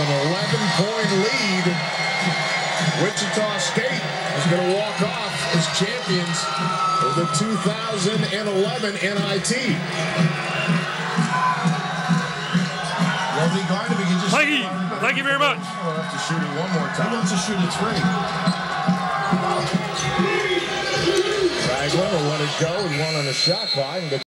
an 11-point lead. Wichita State is going to walk off as champions of the 2011 NIT. Lovely guard. we can just Mikey, thank you very much. We'll have to shoot it one more He wants to shoot a three. Ragland will let it go and one on the shot clock.